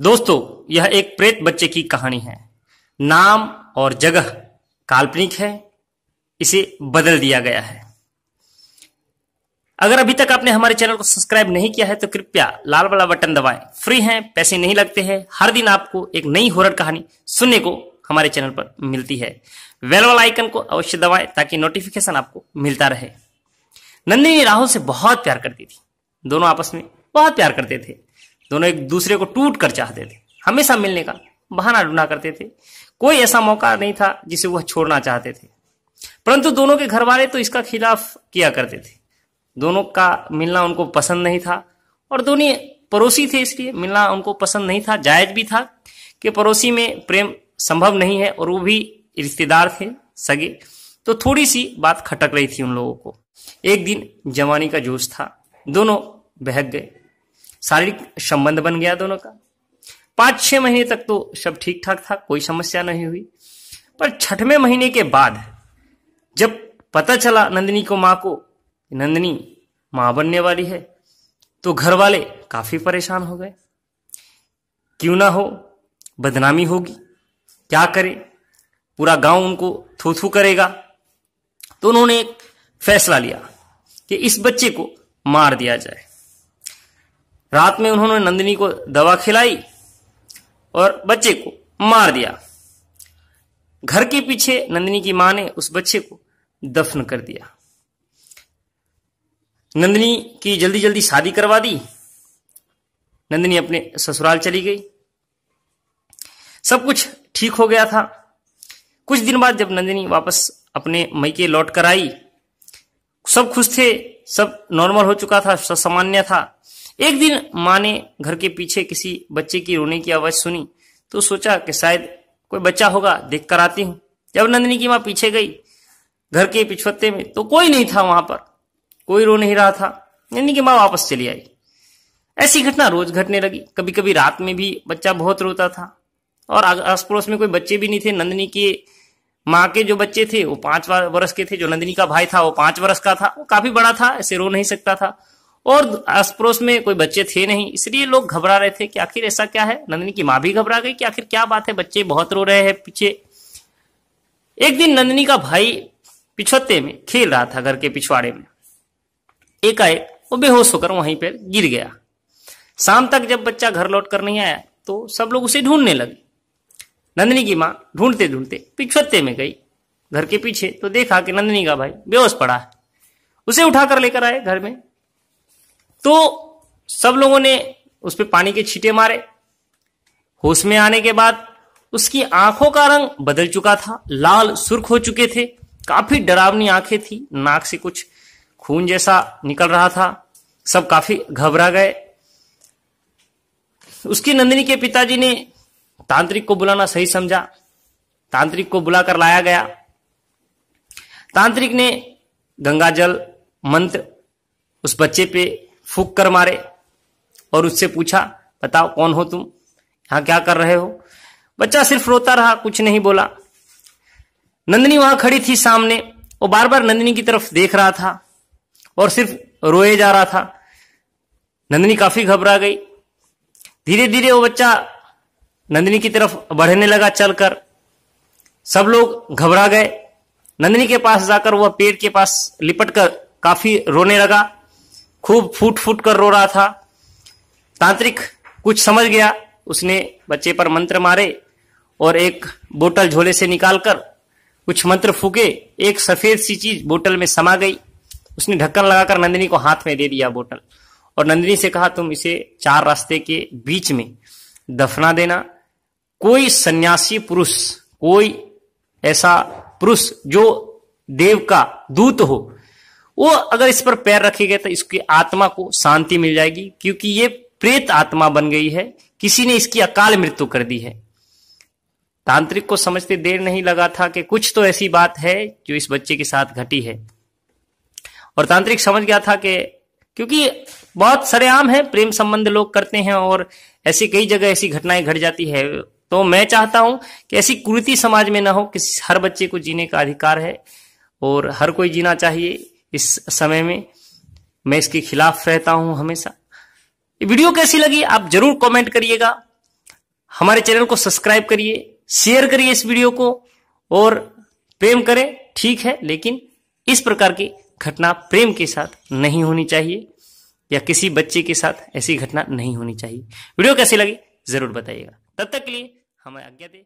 दोस्तों, यह एक प्रेत बच्चे की कहानी है। नाम और जगह काल्पनिक है। इसे बदल दिया गया है। अगर अभी तक आपने हमारे चैनल को सब्सक्राइब नहीं किया है तो कृपया लाल वाला बटन दबाएँ। फ्री हैं, पैसे नहीं लगते हैं। हर दिन आपको एक नई हॉरर कहानी सुनने को हमारे चैनल पर मिलती है। वेल वाला आइकन को अवश्य दबाएँ, ताकि नोटिफिकेशन आपको मिलता रहे। नंदिनी राहुल से बहुत प्यार करती थी। दोनों आपस में बहुत प्यार करते थे। दोनों एक दूसरे को टूट कर चाहते थे हमेशा मिलने का बहाना ढूंढा करते थे। कोई ऐसा मौका नहीं था जिसे वह छोड़ना चाहते थे। परंतु दोनों के घर वाले तो इसका खिलाफ किया करते थे। दोनों का मिलना उनको पसंद नहीं था और दोनों पड़ोसी थे इसलिए मिलना उनको पसंद नहीं था। जायज़ भी था कि पड़ोसी में प्रेम संभव नहीं है और वो भी रिश्तेदार थे, सगे। तो थोड़ी सी बात खटक रही थी उन लोगों को। एक दिन जवानी का जोश था। दोनों बहक गए। शारीरिक संबंध बन गया दोनों का। पाँच छह महीने तक तो सब ठीक ठाक था, कोई समस्या नहीं हुई। पर छठवें महीने के बाद, जब पता चला नंदिनी को माँ को, नंदिनी माँ बनने वाली है तो घर वाले काफ़ी परेशान हो गए। क्यों ना हो? बदनामी होगी। क्या करे? पूरा गाँव उनको थू थू करेगा। तो उन्होंने एक फैसला लिया कि इस बच्चे को मार दिया जाए। रात में उन्होंने नंदिनी को दवा खिलाई और बच्चे को मार दिया। घर के पीछे नंदिनी की माँ ने उस बच्चे को दफन कर दिया। नंदिनी की जल्दी जल्दी शादी करवा दी। नंदिनी अपने ससुराल चली गई। सब कुछ ठीक हो गया था। कुछ दिन बाद जब नंदिनी वापस अपने मैके लौट कर आई, सब खुश थे, सब नॉर्मल हो चुका था, सब सामान्य था। एक दिन माँ ने घर के पीछे किसी बच्चे की रोने की आवाज़ सुनी तो सोचा कि शायद कोई बच्चा होगा, देख कर आती हूँ। जब नंदिनी की माँ पीछे गई घर के पिछवत्ते में तो कोई नहीं था वहाँ पर। कोई रो नहीं रहा था। नंदिनी की माँ वापस चली आई। ऐसी घटना रोज घटने लगी। कभी कभी रात में भी बच्चा बहुत रोता था। और आस पड़ोस में कोई बच्चे भी नहीं थे। नंदिनी के माँ के जो बच्चे थे, वो पाँच वर्ष के थे। जो नंदिनी का भाई था, वो पाँच वर्ष का था। वो काफ़ी बड़ा था, ऐसे रो नहीं सकता था। और आस पड़ोस में कोई बच्चे थे नहीं, इसलिए लोग घबरा रहे थे कि आखिर ऐसा क्या है? नंदिनी की माँ भी घबरा गई कि आखिर क्या बात है? बच्चे बहुत रो रहे हैं पीछे। एक दिन नंदिनी का भाई पिछवत्ते में खेल रहा था घर के पिछवाड़े में। एकाएक वो बेहोश होकर वहीं पर गिर गया। शाम तक जब बच्चा घर लौट कर नहीं आया तो सब लोग उसे ढूँढने लगे। नंदिनी की माँ ढूंढते ढूंढते पिछवत्ते में गई घर के पीछे तो देखा कि नंदिनी का भाई बेहोश पड़ा है। उसे उठाकर लेकर आए घर में। तो सब लोगों ने उस पर पानी के छींटे मारे। होश में आने के बाद उसकी आँखों का रंग बदल चुका था, लाल सुर्ख हो चुके थे, काफ़ी डरावनी आँखें थी, नाक से कुछ खून जैसा निकल रहा था, सब काफ़ी घबरा गए। उसकी नंदिनी के पिताजी ने तांत्रिक को बुलाना सही समझा, तांत्रिक को बुलाकर लाया गया। तांत्रिक ने गंगा जल मंत्र उस बच्चे पे फूक कर मारे और उससे पूछा, बताओ कौन हो तुम? यहाँ क्या कर रहे हो? बच्चा सिर्फ़ रोता रहा, कुछ नहीं बोला। नंदनी वहाँ खड़ी थी सामने। वो बार बार नंदनी की तरफ़ देख रहा था और सिर्फ़ रोए जा रहा था। नंदनी काफ़ी घबरा गई। धीरे धीरे वो बच्चा नंदनी की तरफ़ बढ़ने लगा चलकर। सब लोग घबरा गए। नंदिनी के पास जाकर वह पेड़ के पास लिपट कर काफ़ी रोने लगा। खूब फूट फूट कर रो रहा था। तांत्रिक कुछ समझ गया। उसने बच्चे पर मंत्र मारे और एक बोतल झोले से निकालकर कुछ मंत्र फूके। एक सफ़ेद सी चीज़ बोतल में समा गई। उसने ढक्कन लगाकर नंदिनी को हाथ में दे दिया बोतल और नंदिनी से कहा, तुम इसे चार रास्ते के बीच में दफना देना। कोई सन्यासी पुरुष, कोई ऐसा पुरुष जो देव का दूत हो वो अगर इस पर पैर रखे गए तो इसकी आत्मा को शांति मिल जाएगी, क्योंकि ये प्रेत आत्मा बन गई है। किसी ने इसकी अकाल मृत्यु कर दी है। तांत्रिक को समझते देर नहीं लगा था कि कुछ तो ऐसी बात है जो इस बच्चे के साथ घटी है। और तांत्रिक समझ गया था कि, क्योंकि बहुत सरेआम है, प्रेम संबंध लोग करते हैं और ऐसी कई जगह ऐसी घटनाएँ घट जाती है। तो मैं चाहता हूँ कि ऐसी कुरीति समाज में ना हो, कि हर बच्चे को जीने का अधिकार है और हर कोई जीना चाहिए। इस समय में मैं इसके खिलाफ रहता हूँ हमेशा। वीडियो कैसी लगी आप ज़रूर कमेंट करिएगा। हमारे चैनल को सब्सक्राइब करिए शेयर करिए इस वीडियो को और प्रेम करें, ठीक है, लेकिन इस प्रकार की घटना प्रेम के साथ नहीं होनी चाहिए या किसी बच्चे के साथ ऐसी घटना नहीं होनी चाहिए। वीडियो कैसी लगी ज़रूर बताइएगा। तब तक के लिए हमें आज्ञा दे।